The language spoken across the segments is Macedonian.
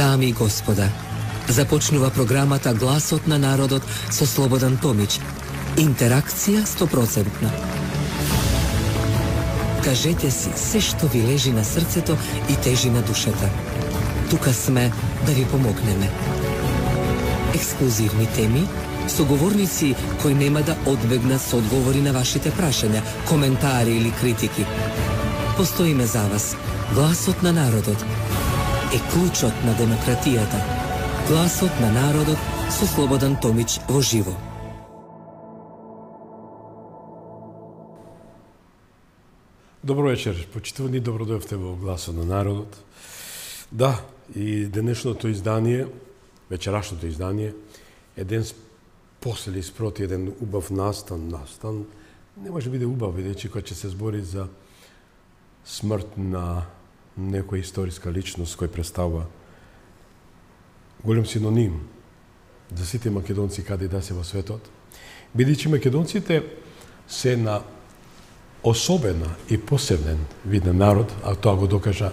Дами и господа, започнува програмата Гласот на народот со Слободан Томич. Интеракција 100%. Кажете си се што ви лежи на срцето и тежи на душата. Тука сме да ви помогнеме. Ексклузивни теми, соговорници кои нема да одбегнат со одговори на вашите прашања, коментари или критики. Постоиме за вас. Гласот на народот е клучот на демократијата. Гласот на народот со Слободан Томич во живо. Добро вечер, почитувани, добро дојавте во Гласот на народот. Да, и денешното издание, вечерашното издание, е ден после или спроти еден убав настан, настан, не може да биде убав, бидејќи кога ќе се збори за смрт на некоја историска личност кој представува голем синоним за сите македонци каде да се во светот, бидејќи македонците се на особена и посебен вид на народ, а тоа го докажа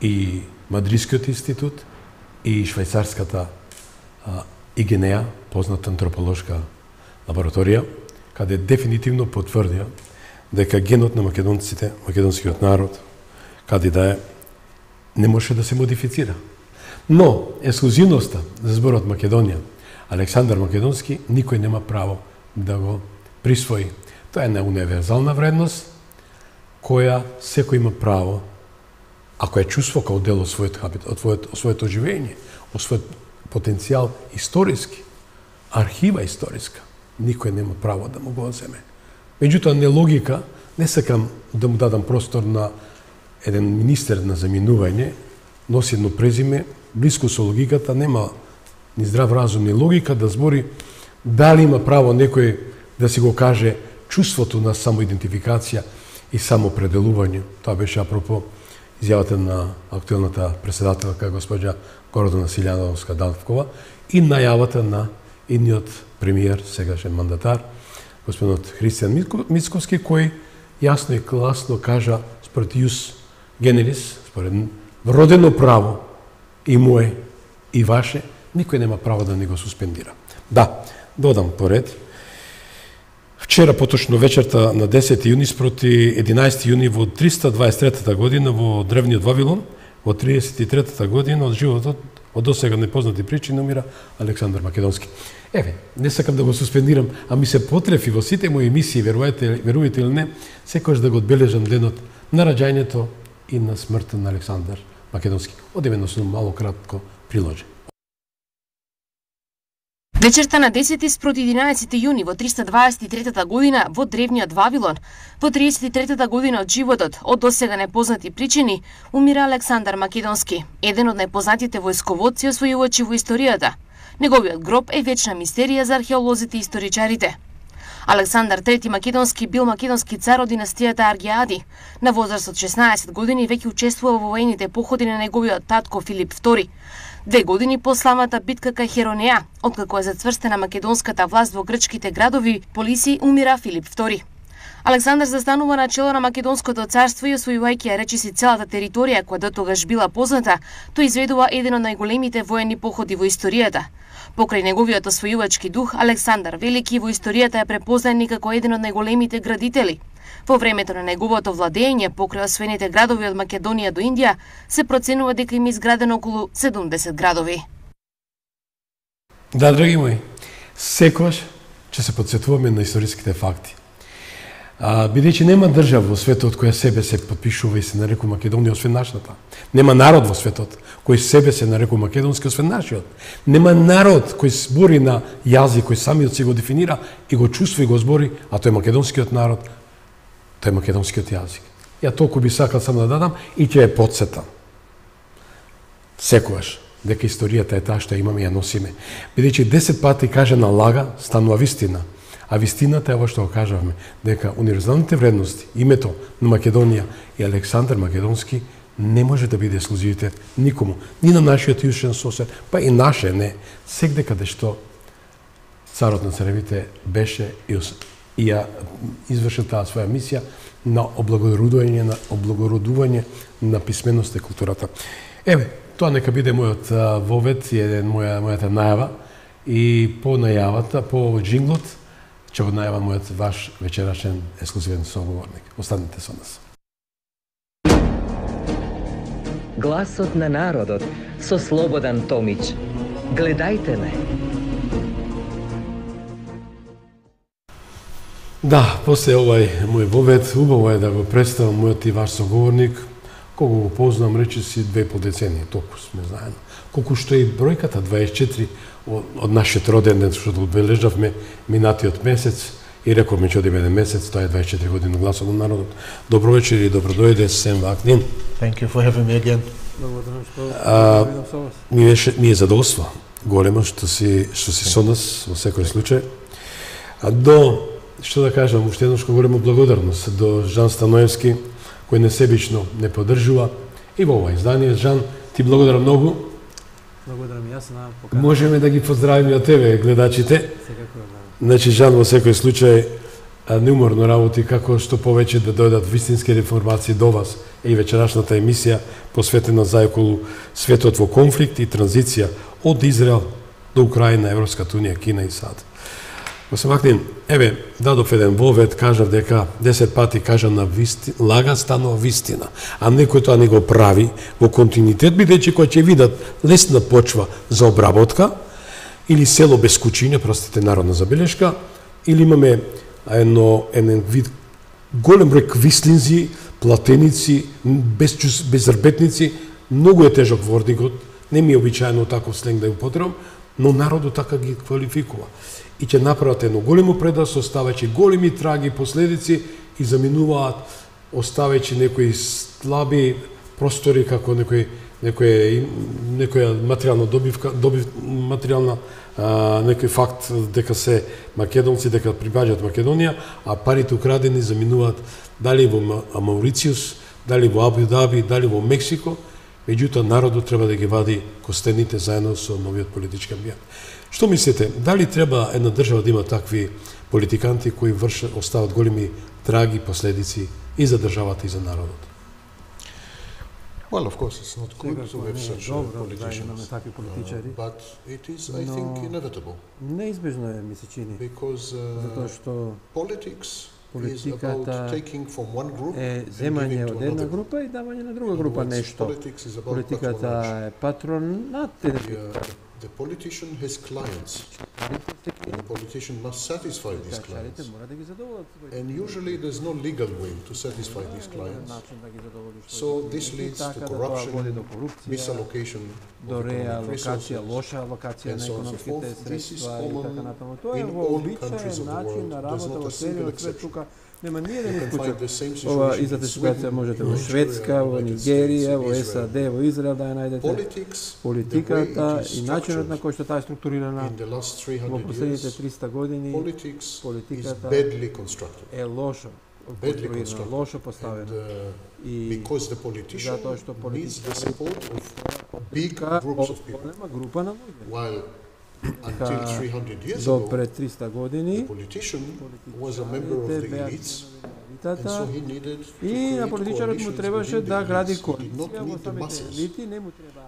и Мадридскиот институт и швајцарската а, ИГНЕА, позната антрополошка лабораторија, каде дефинитивно потврдија дека генот на македонците, македонскиот народ, каде да е, не може да се модифицира. Но, ексклузивноста за зборот Македонија, Александар Македонски, никој нема право да го присвои. Тоа е една универзална вредност, која секој има право, ако е чувство као дел од својот хабит, од својот, од своето живење, од својот потенцијал историски, архива историска, никој нема право да му го земе Меѓутоа, не логика, не сакам да му дадам простор на еден министер на заминување, носи едно презиме, близко со логиката, нема ни здрав разум, ни логика да збори дали има право некој да си го каже чувството на самоидентификација и самопределување. Тоа беше апропо изјавата на актуелната председателка госпоѓа Гордона Силјановска Данкова и најавата на едниот премиер, сегашен мандатар, господинот Христијан Мицковски, кој јасно и класно кажа според јус генерис, според родено право и мое и ваше, никој нема право да не го суспендира. Да, додам поред. Вчера, поточно вечерта на 10 јуни спроти 11 јуни во 323 година во древниот Вавилон, во 33 година од животот од досега непознати причини умира Александар Македонски. Еве, не сакам да го суспендирам, а ми се потрефи во сите мои емисии, верувате, верувате или не, секојаш да го одбележам денот на раѓањето и на смртта на Александар Македонски. Одевено сум мало кратко приложи. Вечерта на 10 спрот 11 јуни во 323 година во древниот Вавилон, во 33 година од животот, од досега непознати причини, умира Александар Македонски, еден од најпознатите војсководци освојувачи во историјата. Неговиот гроб е вечна мистерија за археолозите и историчарите. Александар III Македонски бил македонски цар од династијата Аргиади. На возраст од 16 години веќе учествува во воените походи на неговиот татко Филип II. Две години по славната битка кај Херонеа, откако е зацврстена македонската власт во грчките градови, полиси умира Филип II. Александар застанува на чело на Македонското царство и освојувајќи ја речиси целата територија која до тогаш била позната, тој изведува еден од најголемите воени походи во историјата. Покрај неговиот освојувачки дух, Александар Велики во историјата е препознаен како еден од најголемите градители. Во времето на неговото владење покрај освоените градови од Македонија до Индија, се проценува дека им изградено околу 70 градови. Да, драги мои, секојаш ќе се подсетуваме на историските факти. А, бидејќи нема држава во светот која себе се подпишува и се нареку Македонија освен нашата. Нема народ во светот кој себе се нареку македонски освен нашиот. Нема народ кој збори на јазик кој самиот си го дефинира и го чувства и го збори, а тој е македонскиот народ, тој е македонскиот јазик. Ја толку би сакал сам да дадам и ќе ја подсетам. Секогаш дека историјата е таа што имаме и ја носиме. Бидејќи 10 пати кажена лага станува вистина. А вистината е ова што го кажавме, дека универзалните вредности, името на Македонија и Александар Македонски не може да биде ексклузивитет никому, ни на нашиот јушен сосед, па и наше не. Сегде каде што царот на царевите беше и, и ја извршил таа своја мисија на облагородување на облагородување на писменоста и културата. Еве, тоа нека биде мојот вовет и еден моја мојата најава и по најавата, по джинглот ќе го најава мојот ваш вечерашен ексклузивен соговорник. Останете со нас. Гласот на народот со Слободан Томич. Гледајте ме. Да, после овај мој вовет, убаво е да го представам мојот и ваш соговорник, кога го познам, рече си две по децении, толку сме заедно. Колку што и бројката 24 од, нашиот роден ден што одбележавме минатиот месец, и рековме ќе одиме еден месец, тоа е 24 години гласот на народот. Добро вечер и добро дојде Сем Вакнин. Thank you for having me again. А. Ми беше ми е задоволство големо што си што си со нас во секој случај. А до што да кажам, уште еднаш голема благодарност до Жан Станоевски кој несебично не поддржува и во ова издание. Жан, ти благодарам многу. Благодарам и јас на поканата. Можеме да ги поздравиме од тебе гледачите. Секако да. Значи Жан во секој случај неуморно работи како што повеќе да дојдат вистински информации до вас е и вечерашната емисија посветена заоколу светот во конфликт и транзиција од Израел до Украина, Европската унија, Кина и САД. Па го Мактин, еве, дадов еден вовет, кажав дека 10 пати кажа на висти, лага станува вистина, а некој тоа не го прави. Во континуитет, бидејќи кој ќе видат лесна почва за обработка, или село без кучиња, простите, народна забелешка, или имаме едно, еден вид голем број квислинзи, платеници, без, безрбетници, многу е тежок вордигот, не ми е обичаено таков сленг да ја употребам, но народот така ги квалификува. И ќе направат едно големо предавство, оставајќи големи траги последици и заминуваат, оставајќи некои слаби простори како некој некој некоја материјална добивка, добив материјална некој факт дека се македонци дека прибаѓаат Македонија, а парите украдени заминуваат дали во Маурициус, дали во Абу Даби, дали во Мексико, меѓутоа народот треба да ги вади костените заедно со новиот политички амбиент. Што мислите, дали треба една држава да има такви политиканти кои вршат, остават големи траги последици и за државата и за народот? Well, of course, it's not good to have such да politicians. Uh, but it is, I think, inevitable Неизбежно е, ми се чини, because uh, politics is Политиката about taking from one group е and земање giving to од една another. група и давање на друга група нешто. Politics is about Политиката patronage. е патронат, The, uh, the politician has clients, and the politician must satisfy these Чарите clients. мора да ги задоволат своите And usually there's no legal way to satisfy these clients. начин да ги задоволиш So своите this клиенти, leads to така да тоа води corruption, до корупција, misallocation до of economic реалокација, resources. лоша алокација and на so on and so економските forth. This is средства и така common натаму. Тоа е in во all countries обичаен of the начин world. на There's работа not во a single целиот свет, exception. Нема ни еден исклучок. Ова истата ситуација можете во Шведска, во Нигерија, во САД, во Израел да ја најдете. Политиката и начинот на кој што таа е структурирана во 300 последните years, 300 години политиката е лошо конструирана, лошо поставена. uh, И затоа што политиката support of big groups of people. голема група на луѓе. While until 300 years До пред 300 години the беа елитата и на политичарот му требаше да гради коалиција во самите елити, не му треба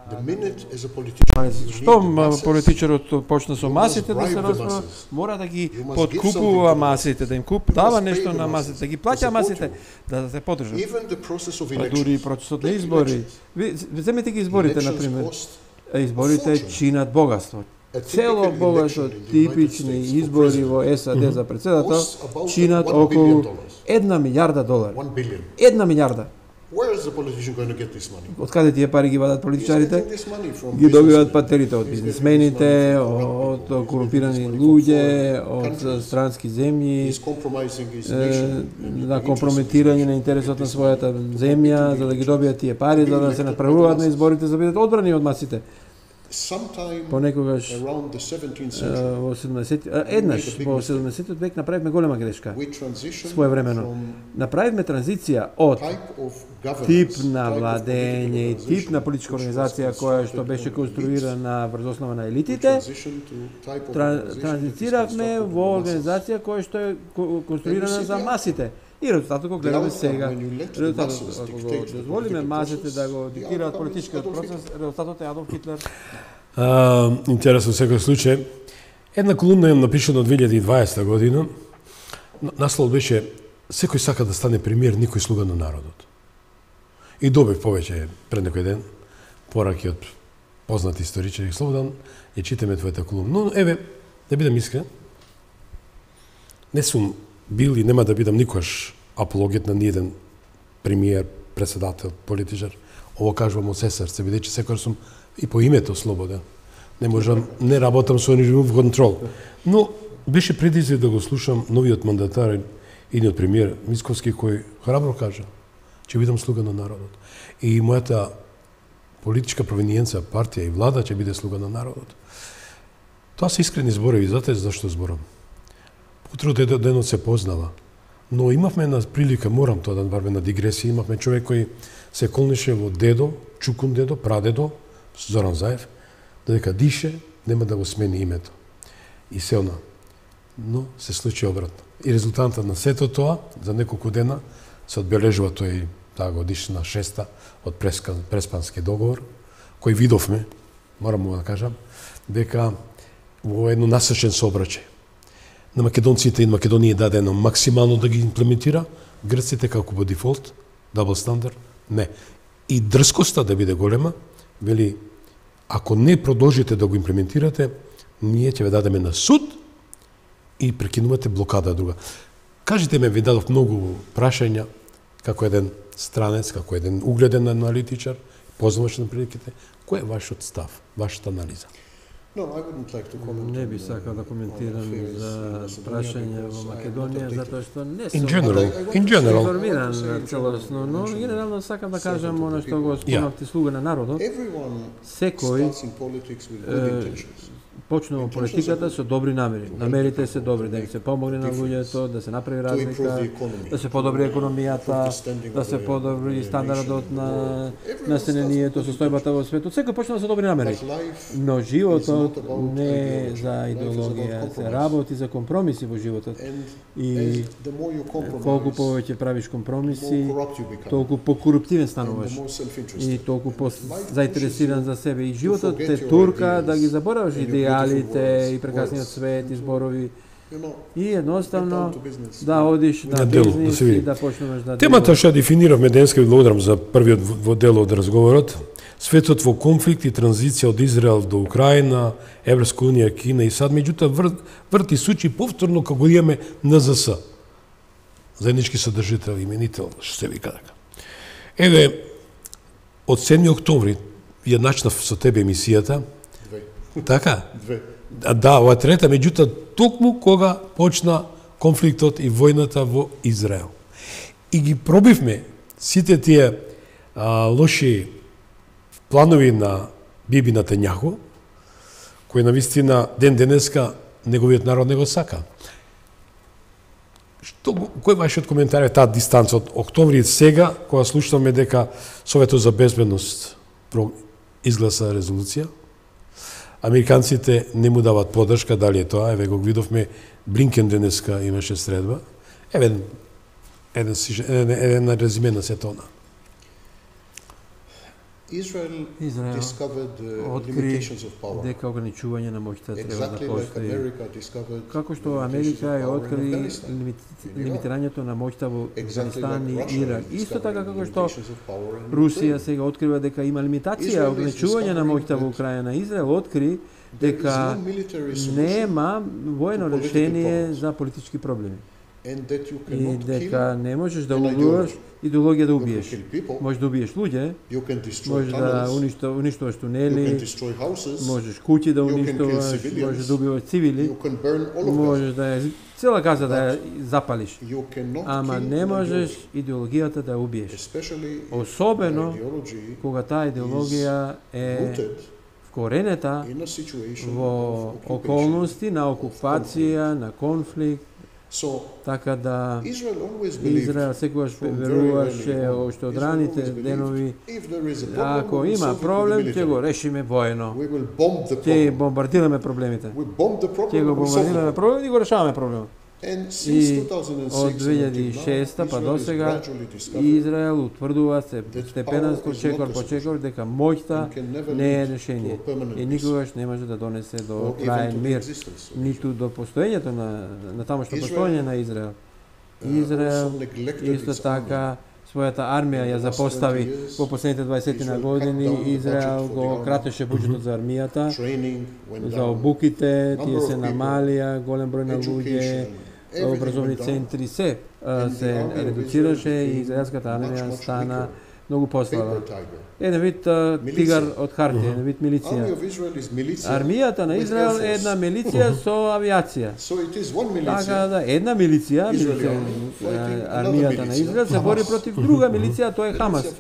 Штом политичарот почна со масите да се masses. мора да ги подкупува масите, да им куп, дава нешто на масите, да ги плаќа масите, you. да се of Па дури и процесот на избори. земете ги изборите на Elections пример. cost Изборите чинат богатство. Цело United типични избори во САД за председател чинат околу една милиарда долари. Една милиарда. Од каде тие пари ги вадат политичарите? Ги добиваат патерите од corrupt од корумпирани луѓе, од странски земји, на the компромитирање на интересот на својата земја, за да ги добијат тие пари, за да се направуваат на изборите за да бидат одбрани од масите. Понекогаш around the 17th е, century, во 70 е, еднаш во 70 век направивме голема грешка. Своевремено. Направивме транзиција од тип на владење и тип на политичка организација која што беше конструирана врз основа на елитите, транзициравме во организација која што е ко- конструирана за масите. И резултатот го гледаме сега. Резултатот, ако го дозволиме process, да го диктираат политичкиот процес, резултатот е Адолф Хитлер. А, интересно секој случај. Една колумна ја напишана од 2020 година. Наслов беше Секој сака да стане премиер, никој слуга на народот. И добив повеќе пред некој ден пораки од познати историчари. Слободан, ја читаме твојата колумна. Но, еве, да бидам искрен, не сум бил и нема да бидам никош апологет на ниеден премиер, председател, политичар. Ово кажувам од се срце, бидејќи секој сум и по името слободен. Не можам, не работам со режим контрол. Но беше предизвик да го слушам новиот мандатар, идниот премиер Мисковски, кој храбро кажа, ќе бидам слуга на народот. И мојата политичка провиниенца, партија и влада ќе биде слуга на народот. Тоа се искрени зборови, затоа зашто зборам? Утре ден- денот се познава. Но имавме една прилика, морам тоа да барме на дигресија, имавме човек кој се колнише во дедо, Чукун дедо, прадедо, Зоран Заев, да додека дише, нема да го смени името. И се она. Но се случи обратно. И резултатот на сето тоа, за неколку дена, се одбележува тој таа годишна шеста од Прескан, Преспански договор, кој видовме, морам му да кажам, дека во едно насочен сообраќај. На македонците и на Македонија дадено максимално да ги имплементира, грците како по дефолт, дабл стандард, не. И дрскоста да биде голема, вели, ако не продолжите да го имплементирате, ние ќе ве дадеме на суд и прекинувате блокада друга. Кажете ме, ви дадов многу прашања, како еден странец, како еден угледен аналитичар, познаваш на приликите, кој е вашиот став, вашата анализа? No, I wouldn't like to comment Не би сакал да коментирам за because во Македонија, затоа што не In сум general, in general. информиран целосно, general, но генерално сакам да кажам оно што го спомнавте слуга на народот. Секој почнува политиката со добри намери. Намерите се добри, да им се помогне на луѓето, да се направи разлика, да се подобри економијата, да се подобри стандардот на населението, состојбата во светот. Секој почнува со добри намери. Но животот не е за идеологија, се работи за компромиси во животот. И колку повеќе правиш компромиси, толку покоруптивен стануваш и толку по Life заинтересиран pushes за себе. И животот те турка да ги забораваш and beautiful и прекрасниот words. свет, и зборови. И едноставно да одиш на На дело, да бизнис се види. да почнуваш да Темата што ја дефиниравме денеска го одрам за првиот во дел од разговорот, светот во конфликт и транзиција од Израел до Украина, Европска унија, Кина и сад, меѓутоа вр, врти сучи повторно како имаме НЗС. Заеднички содржител, именител, што се вика така. Еве, од 7 октомври ја начнав со тебе емисијата. Така? Две. А, Да, ова трета, меѓутоа токму кога почна конфликтот и војната во Израел. И ги пробивме сите тие а, лоши планови на Биби Натањахо, кој на вистина ден денеска неговиот народ не го сака. Што, кој вашиот коментар е таа дистанца од октомври и сега, кога слушнаме дека Советот за безбедност изгласа резолуција, Американците не му дават подршка, дали е тоа, еве го видовме, Блинкен денеска имаше средба. Еве, еден, сиш- еден, еден резиме на сето она. Israel Израел discovered the откри limitations of power. дека ограничување на моќта треба да Exactly like постои. Discovered Како што Америка ја откри лимитирањето на моќта во Exactly Афганистан like и Ирак. Исто така како што Русија сега открива дека има лимитација, ограничување на моќта во Украина. Израел откри дека нема воено решение за политички проблеми. И дека не можеш да убиваш идеологија да убиеш. Можеш да убиеш луѓе, можеш да уништуваш тунели, можеш куќи да уништуваш, можеш да убиваш цивили, можеш да ја, цела газа да ја запалиш. Ама не можеш идеологијата да ја убиеш. Особено кога таа идеологија е вкоренета во околности на окупација, на конфликт, So така да Израел секогаш веруваше уште од раните денови ако има проблем ќе го решиме воено. Ќе бомбардираме проблемите. Ќе го бомбардираме it. проблемот и го решаваме проблемот. И од 2006 па до сега Израел утврдува се степенасто чекор по чекор дека моќта не е решение. и никогаш не може да донесе до траен мир, ниту до постоењето на, на тамошно постоење на Израел. Uh, Израел исто така својата армија ја запостави во последните 20 на години. Израел го кратеше буџетот за армијата, за обуките, тие се намалија, голем број на луѓе, образовни центри се се редуцираше и израелската армија стана многу послаба. Еден вид тигар од хартија, еден вид милиција. Армијата на Израел е една милиција со авиација. Така да, една милиција, армијата на Израел се бори против друга милиција, тоа е Хамас.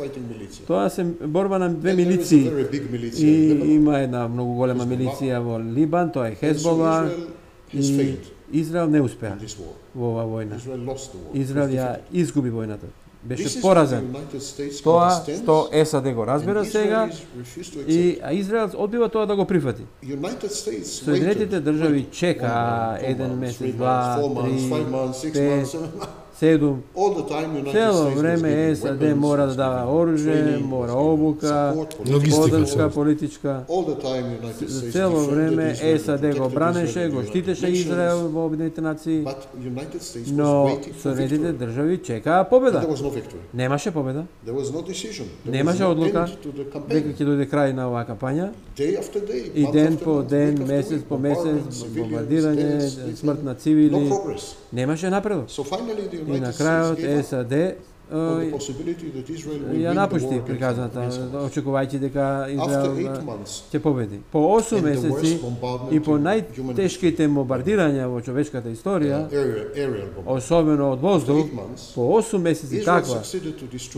Тоа се борба на две милиции. И има една многу голема милиција во Либан, тоа е Хезбола. И Израел не успеа во оваа војна. Израел ја изгуби војната. Беше поразен. Тоа што САД го разбира сега и а Израел одбива тоа да го прифати. Соединетите држави чека еден месец, два, три, пет, седум. Цело време САД мора да дава оружје, мора обука, подршка политичка. Цело време САД го бранеше, го штитеше Израел во Обединените нации, но Соединетите држави чекаа победа. Немаше победа. Немаше одлука дека ќе дојде крај на оваа кампања. И ден по ден, месец по месец, бомбардирање, смрт на цивили. Немаше напредок. И на крајот САД ја напушти приказната, очекувајќи дека Израел ќе победи. По 8 месеци и по најтешките бомбардирања во човечката историја, особено од воздух, по 8 месеци каква,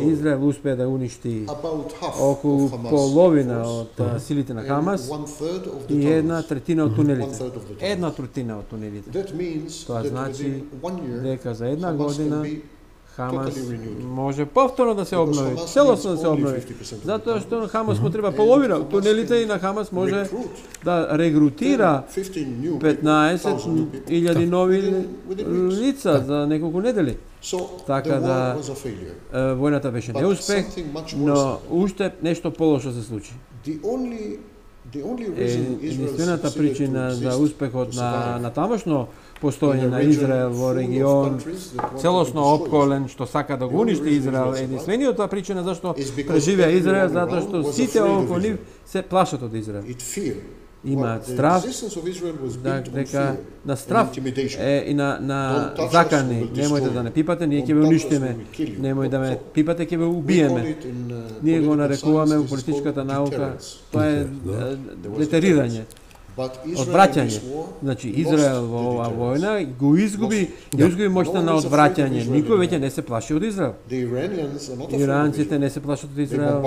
Израел успеа да уништи околу половина од силите на Хамас и една третина од тунелите. Една третина од тунелите. Тоа значи дека за една година Хамас може повторно да се обнови, целосно да се обнови. Затоа што на Хамас му треба половина. Тунелите и на Хамас може да регрутира 15.000 нови лица за неколку недели. Така да војната беше неуспех, но уште нешто полошо се случи. Единствената причина за успехот на, на тамошно постоење на Израел во регион, целосно опколен, што сака да го уништи Израел, единствениот причина зашто преживеа Израел, затоа што сите околу нив се плашат од Израел. Имаат страв, да, дека на страв е, и на, на закани, немојте да не пипате, ние ќе ве уништиме, немој да ме пипате, ќе ве убиеме. Ние го нарекуваме во политичката наука, тоа е детерирање одвраќање. Значи Израел во оваа војна го изгуби, го изгуби моќта на одвраќање. Никој веќе не се плаши од Израел. Иранците не се плашат од Израел.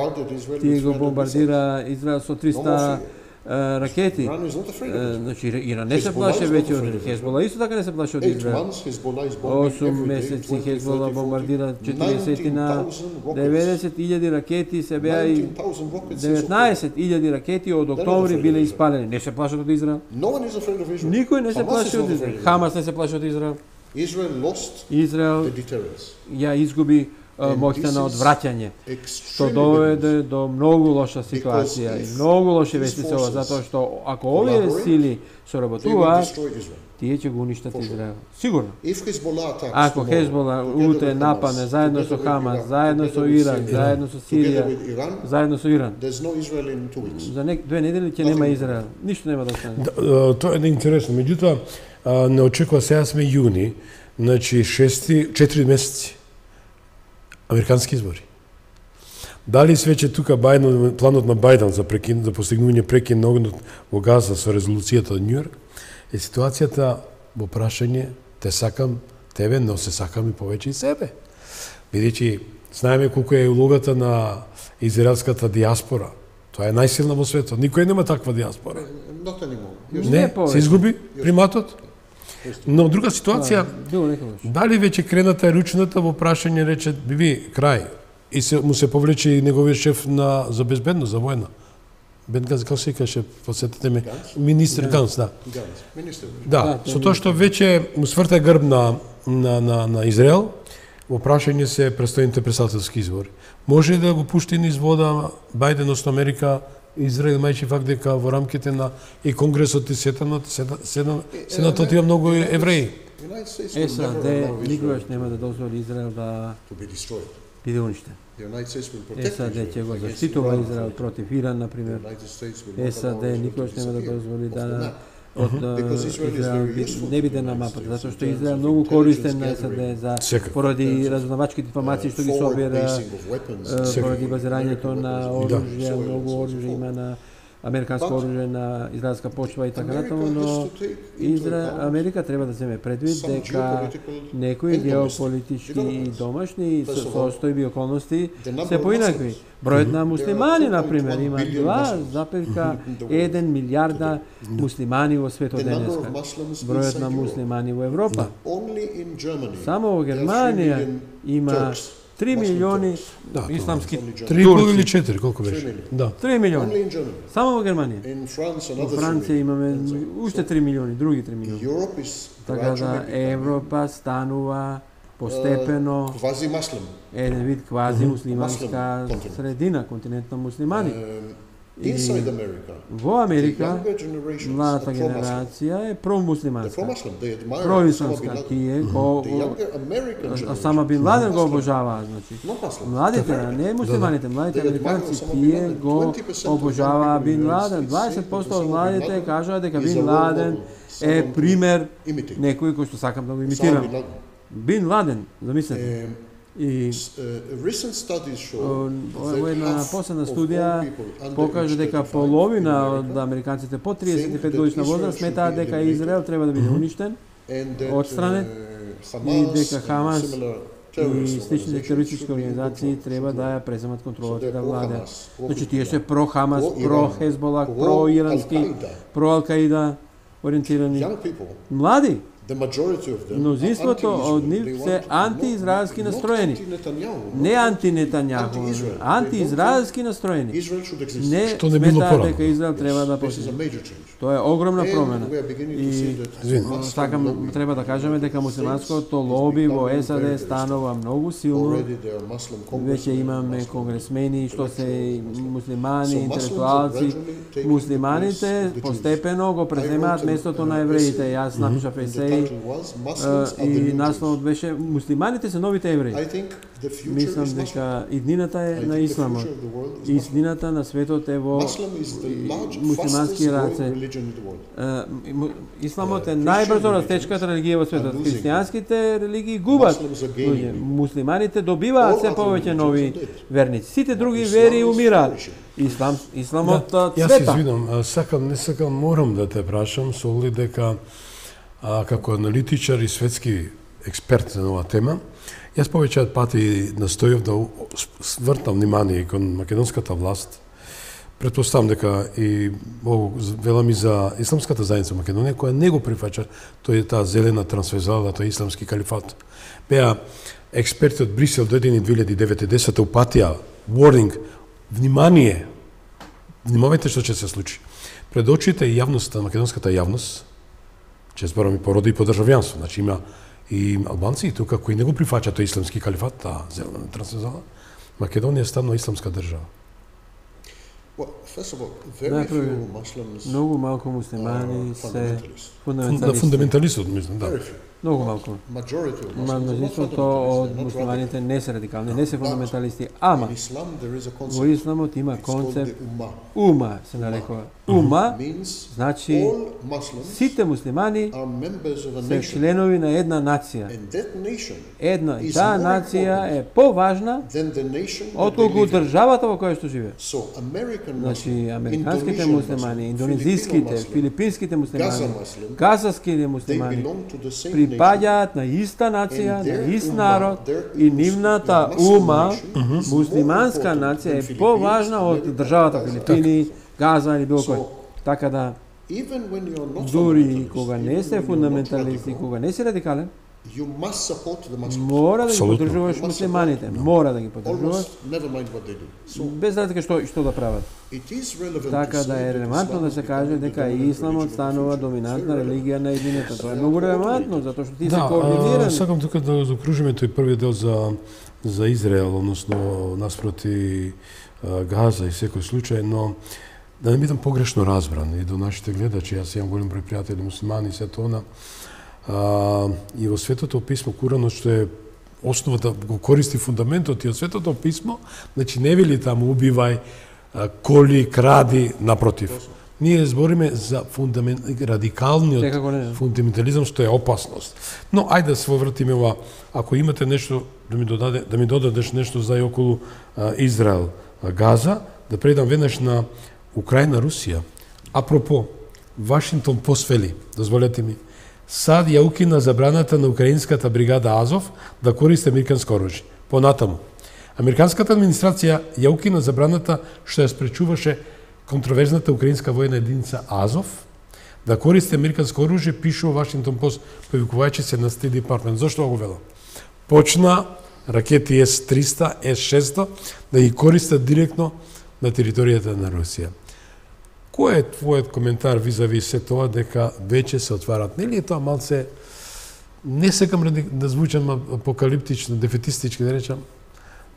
Тие го бомбардира Израел со 300 ракети. Значи Иран не се плаше веќе од Хезбола, исто така не се плаше од Израел. 8 месеци Хезбола бомбардира 40 на 90.000 ракети се беа и 19.000 ракети од октомври биле испалени. Не се плашат од Израел. Никој не се плаше од Израел. Хамас не се плаше од Израел. Израел ја изгуби моќта на одвраќање, што доведе до многу лоша ситуација и многу лоши вести се ова, затоа што ако овие сили соработуваат, тие ќе го уништат Израел. Сигурно. Ако Хезбола утре нападне заедно со Хамас, заедно со Ирак, заедно со Сирија, заедно со Иран, за нек две недели ќе нема Израел. Ништо нема да остане. Да, тоа е интересно. Меѓутоа, не очекува сега сме јуни, значи шести, четири месеци американски избори. Дали свеќе тука Бајден, планот на Бајден за прекин, за постигнување прекин на огнот во Газа со резолуцијата од Њујорк, е ситуацијата во прашање те сакам тебе, но се сакам и повеќе и себе. Бидејќи знаеме колку е улогата на израелската диаспора. Тоа е најсилна во светот. Никој нема таква диаспора. Не, се изгуби приматот. Но друга ситуација, дали веќе крената е ручната во прашање рече, биби, крај, и се, му се повлече и неговиот шеф на, за безбедност, за војна. Бен Ганс, како се каже, подсетете ме, министр Ганс, да. Ганс, министр. Да, со тоа што веќе му сврта грб на, на, на, на Израел, во прашање се престојните председателски избори. Може да го пушти низ вода Бајден, односно Америка, Израел мајчи факт дека во рамките на и Конгресот и Сетанот, Сенатот има многу евреи. САД никогаш нема да дозволи Израел да биде уништен. САД ќе го заштитува Израел против Иран, например. САД никогаш нема да дозволи да од Израел не биде на мапата, затоа што Израел многу користен на САД за поради разузнавачките информации што ги собира, поради базирањето на оружје, многу оружје има на американско оружје на израелска почва и така натаму, но Изра... Америка треба да земе предвид дека некои геополитички и домашни состојби околности се поинакви. Бројот на муслимани, например, има 2,1 милиарда муслимани во светот денеска. Бројот на муслимани во Европа. Само во Германија има 3 милиони да, исламски 3 или 4, колку беше? Да. 3 милиони. Само во Германија. Во Франција имаме уште 3 милиони, други 3 милиони. Така да Европа станува постепено квази маслим. Еден вид квази муслиманска средина, континент на муслимани. Inside America, во Америка, младата генерација е промуслиманска. Происламска. Тие го Осама Бин Ладен го обожаваат, значи. Младите, не муслиманите, младите американци, тие го обожаваат Бин Ладен. 20% од младите кажуваат дека Бин Ладен е пример некој кој што сакам да го имитирам. Бин Ладен, замислете. И во една последна студија покажа дека половина од американците по 35 годишна возраст сметаат дека Израел треба да биде уништен, одстранет и дека Хамас и сличните терористички организации треба да ја преземат контролата да владеат. Значи тие се про Хамас, про Хезболак, про ирански, про Алкаида ориентирани. Млади Мнозинството од нив се антиизраелски настроени. Не анти-Нетањаху, антиизраелски настроени. Не сметаат дека Израел треба да постои. Тоа е огромна промена. И сакам треба да кажеме дека муслиманското лоби во САД станува многу силно. Веќе имаме конгресмени што се муслимани, интелектуалци. Муслиманите постепено го преземаат местото на евреите. Јас напишав есеј и насловот беше муслиманите се новите евреи. Мислам дека иднината е на исламот. Иднината на светот е во муслимански раце. Исламот е најбрзо растечката религија во светот. Христијанските религии губат. Муслиманите добиваат се повеќе нови верници. Сите други вери умираат. Ислам, исламот да, цвета. Јас извинам, сакам, не сакам, морам да те прашам, со оглед дека а, како аналитичар и светски експерт на оваа тема, јас повеќе пати настојав да свртам внимание кон македонската власт. Предпоставам дека и ово велам и за исламската заедница во Македонија која не го прифаќа тој е таа зелена трансвезала, тој исламски калифат. Беа експерти од Брисел дојдени 2009-10 упатија warning внимание внимавајте што ќе се случи. Пред очите и јавноста, македонската јавност, че зборам и по роди и по државјанство. Значи има и албанци тука кои не го прифаќаат тој исламски калифат, таа зелена трансвезала. Македонија е ставно исламска држава. Најпрво, многу малку муслимани се фундаменталисти. На фундаменталистот, мислам, да. Многу малку. Мнозинството од муслиманите не се радикални, не се фундаменталисти, ама во исламот има концепт ума, се нарекува. Ума, значи сите муслимани се членови на една нација. Една и таа нација е поважна отколку државата во која што живее. Значи, американските муслимани, индонезиските, филипинските муслимани, газаските муслимани, припаѓаат на иста нација, на ист народ и нивната ума, муслиманска нација е поважна од државата Филипини, Газа или било кој. Така да, дури кога не се фундаменталисти, кога не се радикален, You must support the Muslims. Мора да ги поддржуваш муслиманите, мора да ги поддржуваш, never mind what they do. So без разлика што што да прават. it is relevant Така да е релевантно да се каже дека исламот станува доминантна религија на едината. Тоа е многу релевантно затоа што ти се Да, а, координиран. сакам тука да закружиме тој првиот дел за за Израел, односно наспроти Газа и секој случај, но да не бидам погрешно разбран и до нашите гледачи, јас имам голем број пријатели муслимани и се тоа, а, и во Светото писмо Куранот што е основата го користи фундаментот и од Светото писмо, значи не вели таму убивај, коли, кради, напротив. Ние збориме за фундамент, радикалниот фундаментализам што е опасност. Но ајде да се вовратиме ова. Ако имате нешто да ми додаде да ми додадеш нешто за и околу а, Израел, а, Газа, да предам веднаш на Украина, Русија. Апропо, Вашингтон посвели, дозволете ми, САД ја укина забраната на украинската бригада Азов да користи американско оружје. Понатаму, Американската администрација ја укина забраната што ја спречуваше контроверзната украинска војна единица Азов да користи американско оружје, пишува Вашингтон Пост, повикувајќи се на State Department. Зошто го велам? Почна ракети С-300, С-600 да ги користат директно на територијата на Русија. Кој е твојот коментар визави се тоа дека веќе се отварат? Нели е тоа малце не сакам ради- да звучам апокалиптично, дефетистички да речам,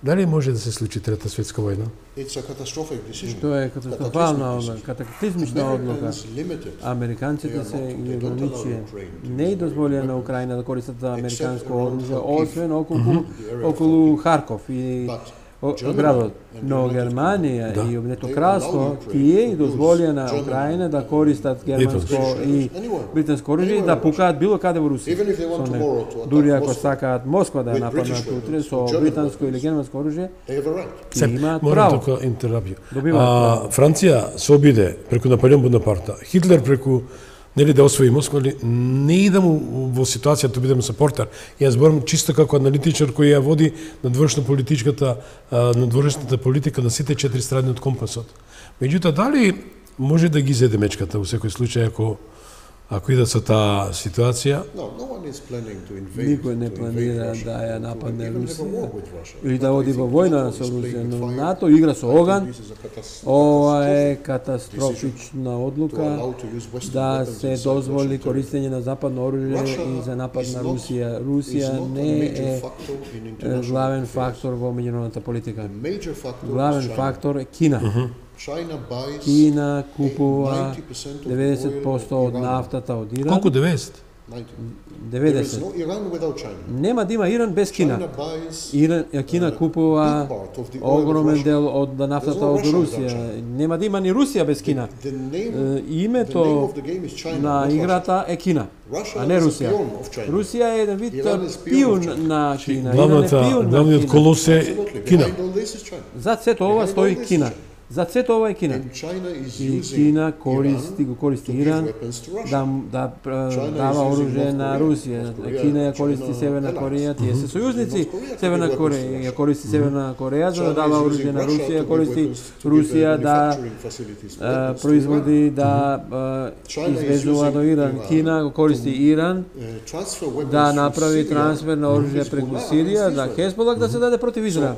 дали може да се случи трета светска војна? It's a catastrophic decision. Тоа е катастрофална одлука, катаклизмична одлука. Американците се to Не е дозволено на Украина да користат американско around оружје, освен околу of околу Харков и градот. Но Германија Да. и Обединето They кралство тие и дозволија на Украина да користат германско и британско оружје и да пукаат било каде во Русија. Дури ако сакаат Москва да нападнат утре со британско или германско оружје, имаат право. тука интеррапју. Добиваат А, право. Франција се обиде преку Наполеон Бонапарта. Хитлер преку нели да освои Москва, нели, не идам во ситуација да бидам сапортер. Јас зборам чисто како аналитичар кој ја води надворешно политичката надворешната политика на сите четири страни од компасот. Меѓутоа дали може да ги зеде мечката во секој случај ако ако идат со таа ситуација? Invade. Никој не планира да ја нападне Русија или да оди во војна со Русија, но. НАТО игра со оган. Ова е катастрофична одлука да се дозволи користење на западно оружје и за напад на Русија. Русија не е главен фактор во меѓународната политика. Главен фактор е Кина. Кина купува 90% of 90% oil of од нафтата од Иран. Колку 90? 90. There is 90. no Iran without China. Нема да има Иран без Кина. Иран, Кина uh, купува огромен дел од нафтата There's no од Русија. Нема да има ни Русија без Кина. Името на играта е Кина, а не Русија. Русија е еден вид пион на Кина. Иран е Главната, пион на главниот Кина. колос е. Кина. Зад сето ова стои Кина. Зад сето ова е Кина. И Кина користи, го користи Иран да, да дава оружје на. Русија. Korea, Кина ја користи Северна. Кореја, тие се сојузници. Северна Кореја ја користи Северна Кореја за да дава оружје на Русија, користи Русија да производи да извезува до Иран. Кина го користи Иран да направи трансфер на оружје преку Сирија, да. Хезболак да се даде против Израел.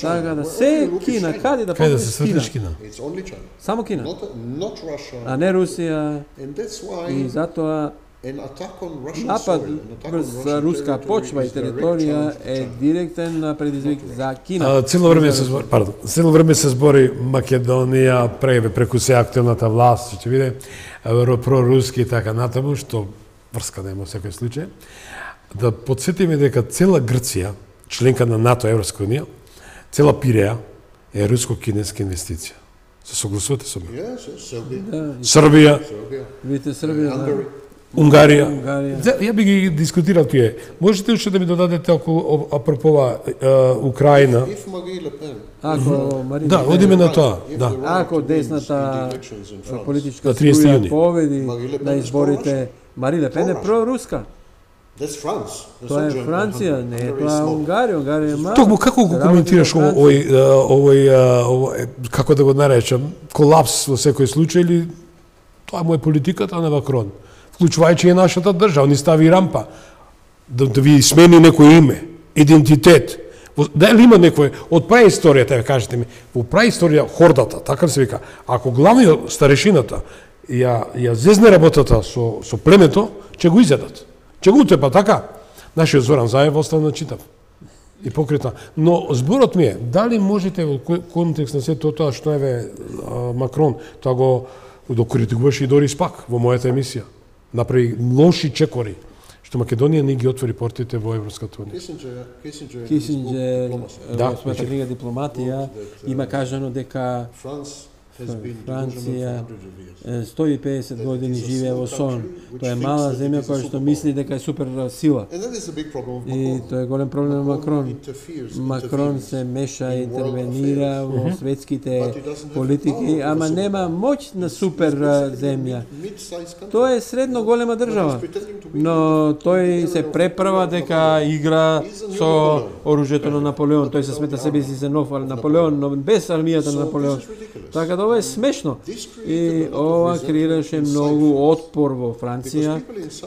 Така да се Кина, каде да да свртиш Кина. Кина? It's only China. Само Кина. Not, not Russia. А не Русија и затоа напад Russian руска почва и територија е директен предизвик за Кина. Цело време се збори, пардон, цело време се збори Македонија преве преку се актуелната власт, што биде евро проруски и така натаму, што врска нема во секој случај. Да подсетиме дека цела Грција, членка на НАТО Европска унија, цела Пиреа е руско-кинеска инвестиција. Се согласувате со мене? Yes, Да, Србија, Serbia, видите Србија, да. Унгарија. Ја би ги дискутирал тие. Можете уште да ми додадете околу апропо ова, е, Украина? Ако Марин Да, одиме на тоа, да. Ако десната политичка На 30 струја победи Пен на е изборите, pro-Russian. Мари Ле Пен е проруска. That's France. That's Тоа е Франција, не е тоа small. Унгарија, Унгарија е мала. Токму како го коментираш овој, овој, овој, како да го наречам, колапс во секој случај или тоа му е политиката на Макрон, вклучувајќи и нашата држава, ни стави рампа. да, да ви смени некој име, идентитет. Дали има некој од праисторијата, ја кажете ми, во праисторија хордата, така се вика, ако главниот старешината ја ја зезне работата со со племето, ќе го изедат. Ќе го утепа така. Нашиот Зоран Заев остана читав и покрита. Но зборот ми е, дали можете во контекст на сето тоа што еве Макрон, тоа го докритикуваше и Дорис Пак во мојата емисија. Направи лоши чекори што Македонија не ги отвори портите во Европската унија. Кисинџер, да, во својата книга Дипломатија, има кажано дека Франција 150 години живее во сон. Тоа е мала земја која што мисли дека е супер сила. И тоа е голем проблем на Макрон. Макрон се меша и интервенира во светските политики, ама нема моќ на супер земја. Тоа е средно голема држава, но тој се преправа дека игра со оружјето на Наполеон. Тој се смета себе си за нов Наполеон, но без армијата на Наполеон. Така да ова е смешно. И ова креираше многу отпор во Франција,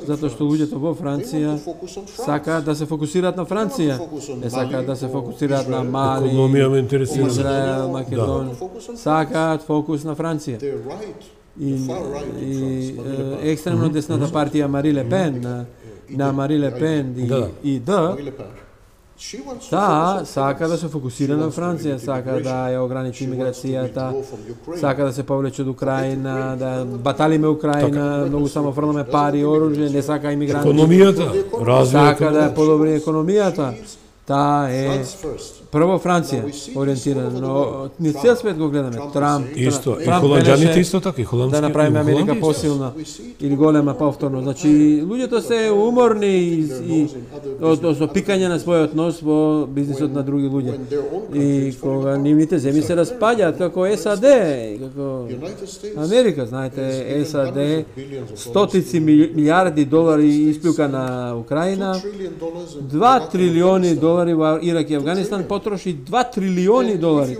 затоа што луѓето во Франција сакаат да се фокусираат на Франција, не сакаат да се фокусираат на Мали, Израел, Македонија, сакаат фокус на Франција. И, и екстремно десната партија Мари Ле Пен, на Мари Ле Пен и, да. и Д, Таа сака да се фокусира на Франција, сака да ја ограничи имиграцијата, сака да се повлече од Украина, да баталиме Украина, многу само фрламе пари, оружје, не сака имигранти. Економијата, развојот. Сака да ја подобри економијата. Таа е прво Франција ориентирана, но ни цел свет го гледаме. Трамп, исто, и холанџаните исто така, и холандски. Да направиме Америка посилна или голема повторно. Значи, луѓето се уморни и, и од, од, од пикање на својот нос во бизнисот на други луѓе. И кога нивните земји се распаѓаат како САД, како Америка, знаете, САД стотици милиарди долари исплюка на Украина, 2 трилиони долари долари во Ирак и Афганистан потроши 2 трилиони долари.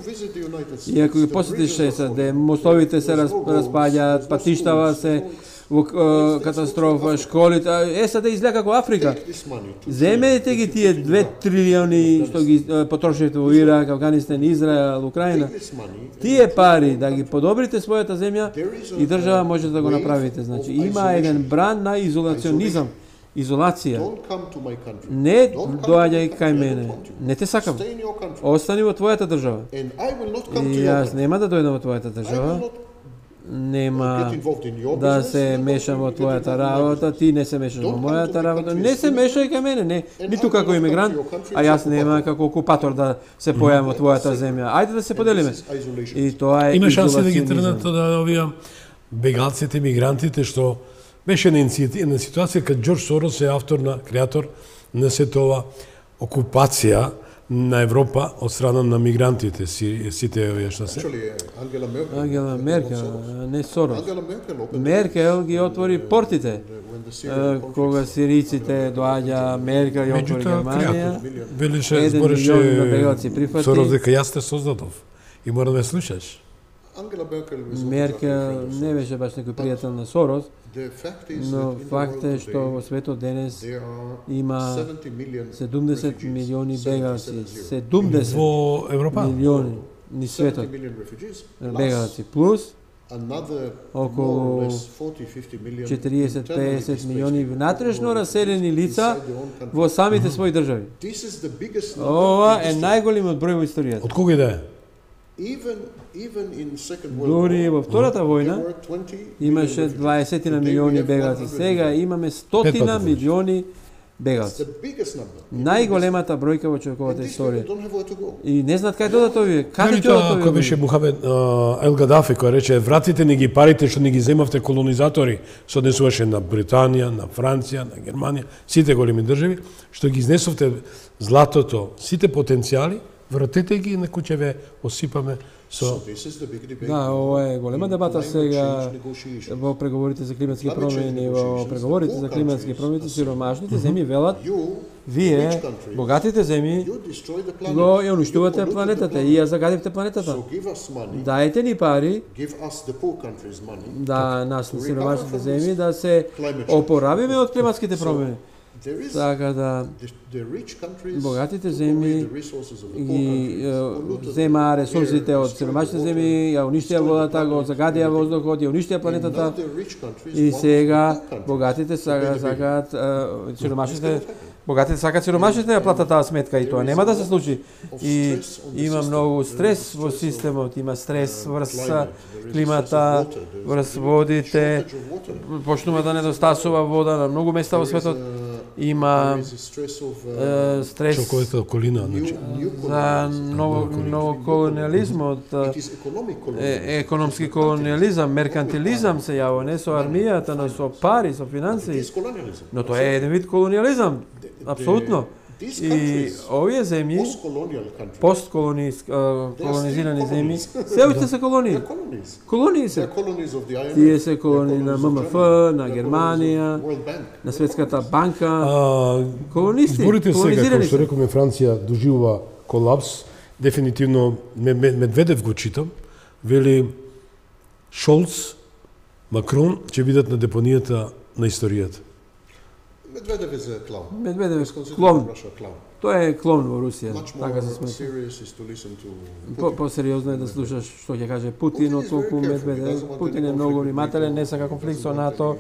И ако ги посетиш САД, мостовите се распаѓаат, патиштава се, во катастрофа, школите, САД изгледа како Африка. Земете ги тие 2 трилиони што ги потрошите во Ирак, Афганистан, Израел, Украина. Тие пари да ги подобрите својата земја и држава може да го направите. Значи има еден бран на изолационизам изолација. Не доаѓај кај мене. Не те сакам. Остани во твојата држава. И јас нема да дојдам во твојата држава. Нема да се мешам во твојата работа, ти не се мешаш во мојата работа. Не се мешај кај мене, не. Ниту како имигрант, а јас нема како окупатор да се појавам во твојата земја. Ајде да се поделиме. И тоа е Има шанси да ги трнат да овие бегалците, мигрантите што Беше на, на ситуација кај Џорџ Сорос е автор на, креатор на сето ова окупација на Европа од страна на мигрантите, си, сите овие што се. Ангела Меркел, не Сорос. Меркел ги отвори портите. Кога сириците доаѓа Меркел и отвори Германија. Велише збореше Сорос дека јас те создадов и мора да ме слушаш. Меркел не беше баш некој пријател на Сорос, но факт е што во светот денес има 70 милиони бегалци. 70 во Европа? Милиони ни светот бегалци плюс околу 40-50 милиони внатрешно раселени лица во самите своји држави. Ова е најголемиот број во историјата. Од кога да е? Дори во Втората војна имаше 20 на милиони бегалци. Сега имаме стотина милиони бегалци. Најголемата бројка во човековата историја. И не знаат кај додат овие. Каде ќе додат овие? Кој беше Мухамед Ел Гадафи кој рече вратите ни ги парите што ни ги земавте колонизатори, се однесуваше на Британија, на Франција, на Германија, сите големи држави, што ги изнесовте златото, сите потенцијали, вратете ги на куќеве осипаме со Да, ова е голема дебата сега во преговорите за климатски промени, во преговорите за климатски промени сиромашните земји велат вие богатите земји го ја уништувате планетата и ја загадивте планетата. Дајте ни пари. Да нас сиромашните земји да се опоравиме од климатските промени. Така да богатите земји ги земаа ресурсите од сиромашните земји, ја уништија водата, го загадија воздухот, ја уништија планетата. И сега богатите сакаат сиромашните Богатите сакаат сиромашните да платат таа сметка и тоа. нема да се случи. И има многу стрес во системот, има стрес врз климата, врз водите, почнува да недостасува вода на многу места во светот има е, стрес Шоковата околина, значи. за ново, ново колониализмот, е, економски колониализам, меркантилизам се јава, не со армијата, но со пари, со финанси. Но тоа е еден вид колониализам, апсолутно. И овие земји, постколонизирани земји, се уште се колонии. Колонии се. Тие се колонии на ММФ, на Германија, на Светската банка. Колонисти, Зборите сега, како што рекоме, Франција доживува колапс, дефинитивно Медведев го читам, вели Шолц, Макрон ќе бидат на депонијата на историјата. Медведев е клон. Медведев е клон. Тоа е клон во Русија, така се смета. По, посериозно е да слушаш што ќе каже Путин, отколку Медведев. Путин е многу внимателен, не сака конфликт со НАТО,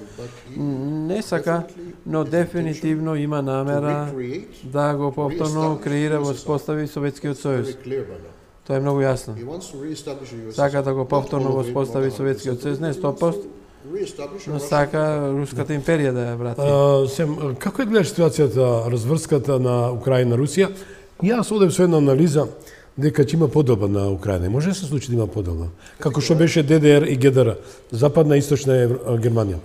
не сака, но дефинитивно има намера да го повторно креира во спостави Советскиот сојуз. Тоа е многу јасно. Сака да го повторно во спостави Советскиот сојуз, не 100%, Но сака Руската империја да ја врати. А, сем, како е гледаш ситуацијата, разврската на Украина Русија? Јас одем со една анализа дека ќе има подоба на Украина. Може да се случи да има подоба. Како што беше ДДР и ГДР, западна и источна Германија.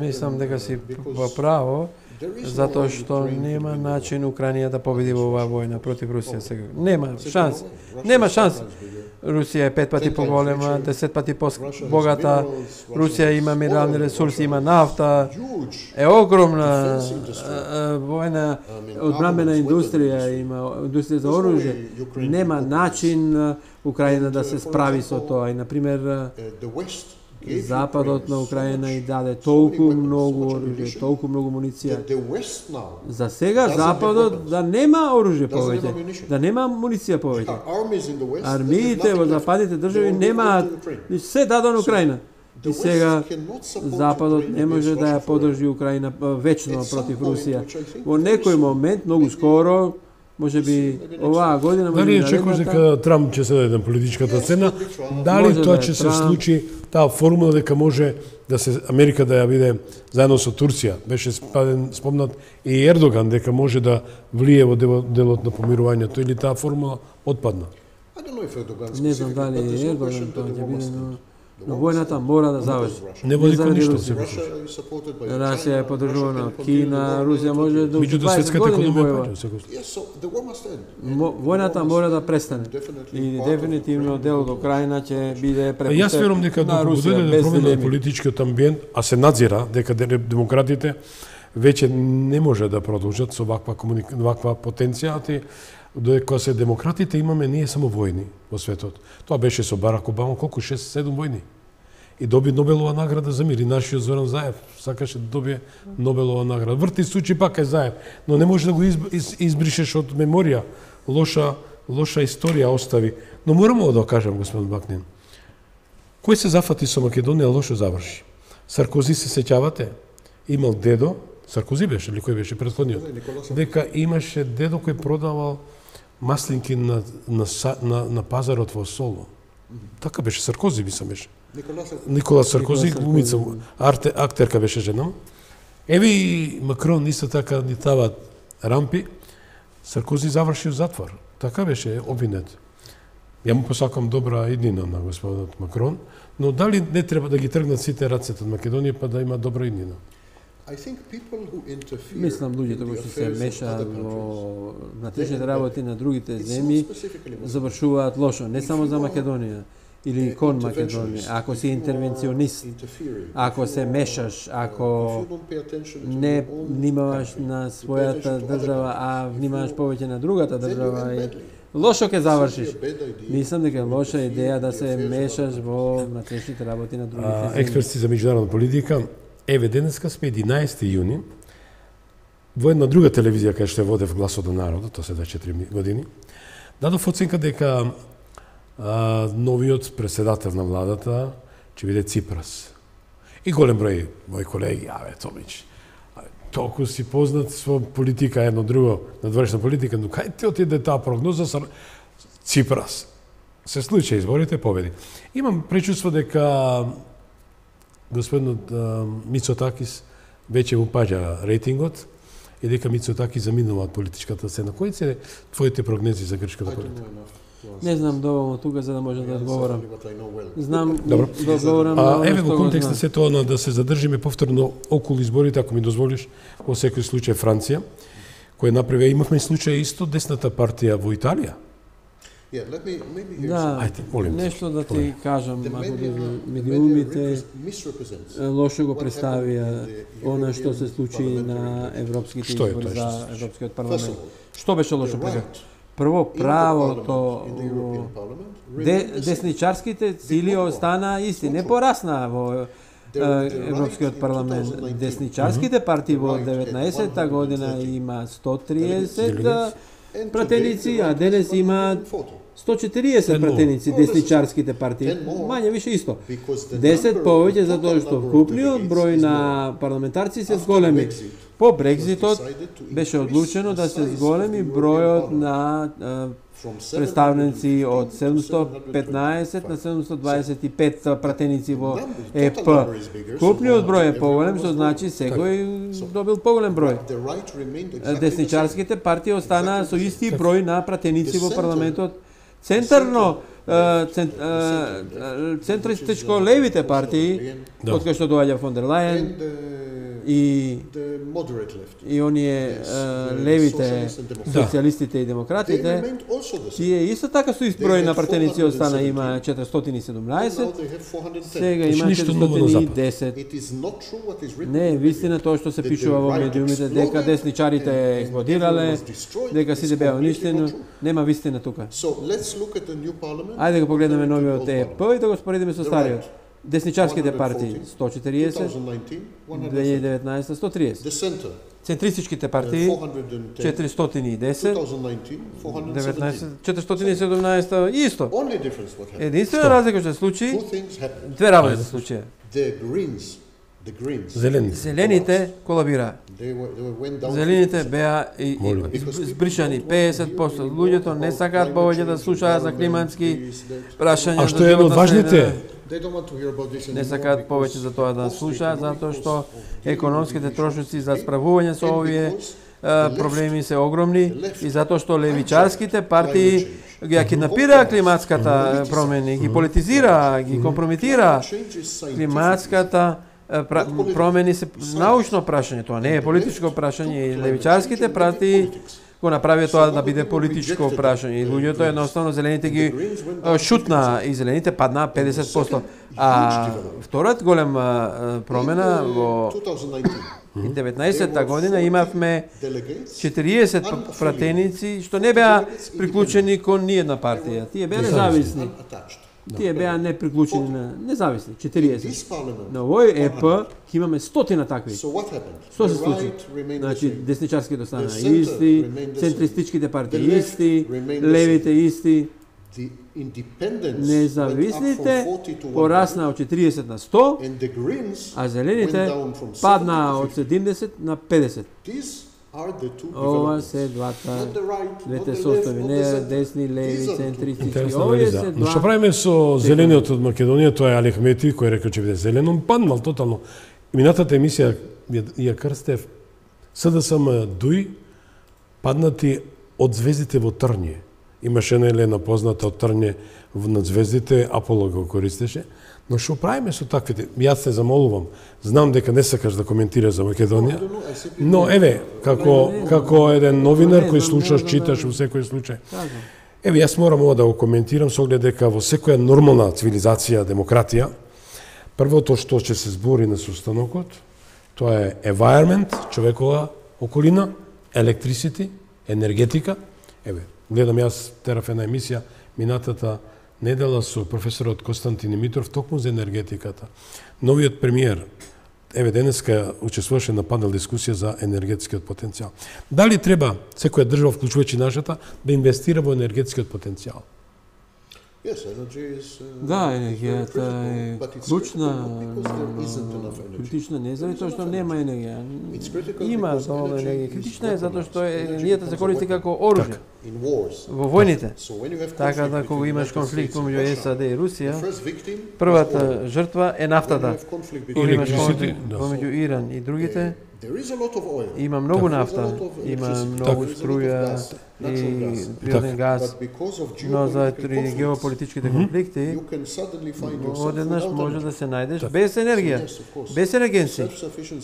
Мислам дека си во право, затоа што нема начин Украина да победи во оваа војна против Русија сега. Нема шанс. Нема шанс. Русија е пет пати поголема, десет пати богата. Русија има минерални ресурси, има нафта. Е огромна војна одбранбена индустрија, има индустрија за оружје. Нема начин Украина да се справи со тоа. И на пример Западот на Украина и даде толку многу оружје, толку многу муниција. За сега Западот да нема оружје повеќе, да нема муниција повеќе. Армиите во западните држави немаат се дадено Украина. И сега Западот не може да ја подржи Украина вечно против Русија. Во некој момент, многу скоро, може би оваа година може Дали очекуваш дека Трамп ќе се даде на политичката сцена? Дали тоа да ќе се случи таа формула дека може да се Америка да ја биде заедно со Турција? Беше спаден спомнат и Ердоган дека може да влие во делот на помирувањето или таа формула отпадна? Не знам дали Ердоган тоа ќе биде, но Но војната мора да заврши. Не води кон ништо се Русија е подржувана од Кина, Русија може да Меѓутоа светската економија Војната мора да престане. И дефинитивно делот од Украина ќе биде препустен Јас верувам дека на Русија да промена политичкиот амбиент, а се надзира дека демократите веќе не може да продолжат со ваква комуника... ваква потенција, додека се демократите имаме ние само војни во светот. Тоа беше со Барак Обама, колку 6-7 војни. И доби Нобелова награда за мир. И нашиот Зоран Заев сакаше да добие Нобелова награда. Врти случаи пак е Заев, но не може да го избришеш од меморија. Лоша, лоша историја остави. Но морамо да кажам, господин Бакнин, кој се зафати со Македонија лошо заврши. Саркози се сеќавате? Имал дедо, Саркози беше, или кој беше предходниот? Дека имаше дедо кој продавал маслинки на, на, на, на пазарот во Соло. Така беше, Саркози би беше. Никола Саркози, глумица, арте, актерка беше жена. Еве и Макрон исто така ни тават рампи. Саркози заврши во затвор. Така беше обвинет. Ја му посакам добра иднина на господинот Макрон, но дали не треба да ги тргнат сите рацете од Македонија па да има добра иднина? Мислам луѓето кои што се мешаат во внатрешните работи на другите земји завршуваат лошо, не само за Македонија или кон Македонија. Ако си интервенционист, ако се мешаш, ако не внимаваш на својата држава, а внимаваш повеќе на другата држава, лошо ќе завршиш. Мислам дека е лоша идеја да се мешаш во внатрешните работи на другите земји. Експерти за меѓународна политика Еве, денеска сме 11 јуни, во една друга телевизија кај што водев гласот на народот, тоа се 24 години, дадов оценка дека а, новиот преседател на владата ќе биде Ципрас. И голем број мои колеги, аве, Томич, толку си познат со политика, едно друго, надворешна политика, но кај ти отиде таа прогноза со Ципрас? Се случи изборите, победи. Имам пречувство дека господинот Мицотакис веќе му паѓа рейтингот и дека Мицотакис заминува од политичката сцена. Кои се твоите прогнози за грчката политика? Не знам доволно тука за да може да одговорам. Знам Добро. да одговорам а, еве во контекст на се тоа на да се задржиме повторно околу изборите, ако ми дозволиш, во секој случај Франција, кој направи имавме случај исто десната партија во Италија. Yeah, let me, maybe да, Ајде, молим нешто да ти кажам, ако да медиумите лошо го представија она што се случи на европските Што е избори тоа за Европскиот парламент. Што беше лошо прека? Прво, правото во де, десничарските цили остана исти, не порасна во Европскиот парламент. Десничарските партии во 19-та година има 130 пратеници, а денес имаат 140 пратеници десничарските партии. Мање више исто. 10 повеќе затоа што вкупниот број на парламентарци се зголеми. По Брекзитот беше одлучено да се зголеми бројот на представници од 715 на 725 пратеници во ЕП. Купниот број е поголем, што значи секој добил поголем број. Десничарските партии останаа со исти број на пратеници во парламентот. Центарно центристичко левите партии, од кои што доаѓа фон дер Лајен, и и оние левите социјалистите и демократите тие исто така со изброј на пратеници остана има 417 сега има 410 не е вистина тоа што се пишува во медиумите дека десничарите експлодирале дека сите беа уништени нема вистина тука. Ајде да го погледнеме новиот ЕП и да го споредиме со стариот Десничарските партии 140, 2019 130. Центристичките партии 410, 19, 417 исто. Единствена разлика што се случи, две работи се случи. Зелените. Зелените колабира. Зелените беа и, и збришани 50%. Луѓето не сакаат повеќе да слушаат за климатски прашања. А што е од важните? Не сакаат повеќе за тоа да слушаат, затоа што економските трошоци за справување со овие проблеми се огромни и затоа што левичарските партии ги киднапира климатската промени, ги политизира, ги компрометира климатската промени се научно прашање, тоа не е политичко прашање и левичарските партии го направија тоа да биде политичко прашање. И луѓето едноставно зелените ги шутна и зелените падна 50%. А вториот голем промена во 19-та година имавме 40 пратеници што не беа приклучени кон ниедна партија. Тие беа независни. Тие беа не приклучени на независни, 40. На овој ЕП имаме стотина такви. Што се случи? Значи, десничарските остана исти, центристичките партии исти, левите исти, Независните порасна од 40 на 100, а зелените падна од 70 на 50. Ова се двата, двете состави, не десни, леви, центристички. Ова се два... Што правиме со зелениот од Македонија, тоа е Алих Мети, кој рекол ќе биде зелен, он паднал тотално. Минатата емисија ја крстев СДСМ Дуј паднати од звездите во Трње. Имаше една Елена позната од Трње над звездите, Аполо го користеше. Но што правиме со таквите? Јас се замолувам. Знам дека не сакаш да коментираш за Македонија, но еве, како како еден новинар кој слушаш, читаш во секој случај. Еве, јас морам ова да го коментирам со оглед дека во секоја нормална цивилизација, демократија, првото што ќе се збори на состанокот, тоа е environment, човекова околина, electricity, енергетика. Еве, гледам јас терав една емисија минатата недела со професорот Константин Димитров токму за енергетиката. Новиот премиер еве денеска учествуваше на панел дискусија за енергетскиот потенцијал. Дали треба секоја држава, вклучувајќи нашата, да инвестира во енергетскиот потенцијал? Uh, да, енергијата е клучна, критична не заради тоа што нема енергија. Има доволно енергија. Критична е затоа што енергијата се користи како оружје во војните. Така да кога имаш конфликт помеѓу САД и Русија, првата жртва е нафтата. Кога имаш конфликт помеѓу Иран и другите, Има многу нафта, има многу струја и природен газ, но заради геополитичките конфликти, одеднаш може да се најдеш без енергија, без енергенци.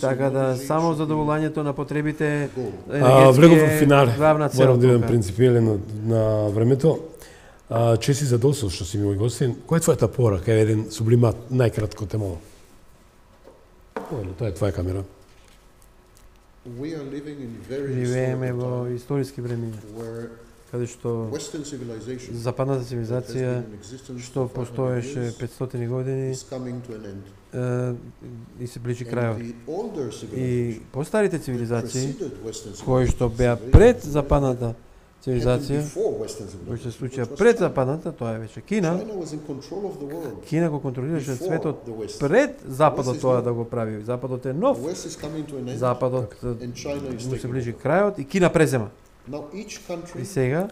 Така да само задоволањето на потребите енергетски е главна цел. Морам да бидам принципиелен на, на времето. А, чеси задоволство што си ми мој гостин. Која е твојата порака? Еден сублимат, најкратко те молам. Тоа е твоја камера. Живееме во историски времиња, каде што западната цивилизација што постоеше 500 години и се ближи крајот. И постарите цивилизации, кои што беа пред западната цивилизација, кој се случија пред западната, тоа е веќе Кина. Кина го контролираше светот пред Западот тоа да го прави. Западот е нов. Западот му се ближи крајот и Кина презема. И сега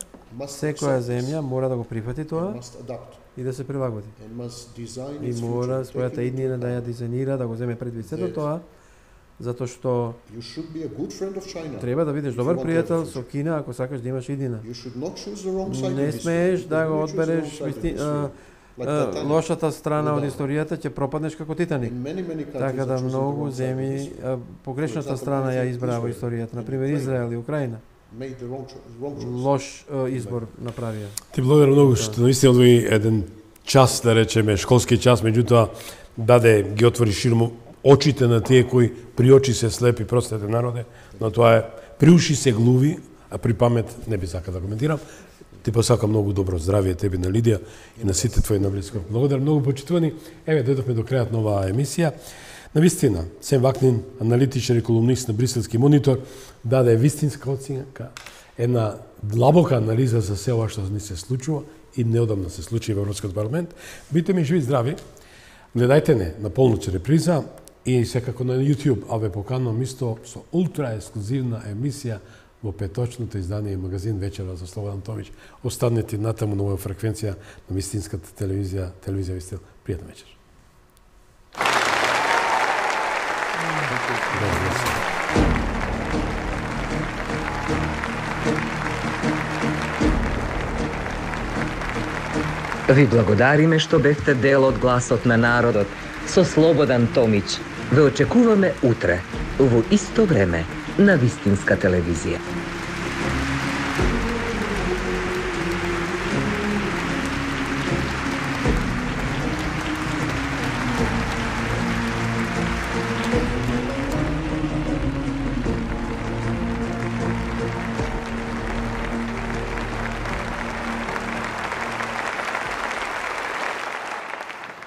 секоја земја мора да го прифати тоа и да се прилагоди. И мора својата иднина да ја дизајнира, да го земе предвид сето тоа затоа што треба да бидеш добар пријател со Кина ако сакаш да имаш иднина. Не смееш да го одбереш лошата страна од историјата, ќе пропаднеш како Титаник. Така да многу земји погрешната страна ја избраа во историјата, на пример Израел и Украина. Лош избор направија. Ти благодарам многу што наистина одвои еден час, да речеме, школски час, меѓутоа даде ги отвори ширмо очите на тие кои при очи се слепи, простете народе, но тоа е при уши се глуви, а при памет не би сака да коментирам. Ти посакам многу добро здравје теби на Лидија и на сите твои наблиско. Благодарам многу почитувани. Еве дојдовме до крајот на оваа емисија. На вистина, Сем Вакнин, аналитичар и колумнист на Бриселски монитор, даде вистинска оценка, една длабока анализа за се ова што ни се случува и неодамна се случи во Европскиот парламент. Бите ми живи здрави. Гледајте не на полноќ реприза и секако на YouTube, а ве поканувам исто со ултра ексклузивна емисија во петочното издание магазин Вечера за Слободан Томич. Останете натаму на оваа фреквенција на Вистинската телевизија, телевизија Вистил. Пријатен вечер. Ви благодариме што бевте дел од гласот на народот со Слободан Томич. Ве очекуваме утре, во исто време, на Вистинска телевизија.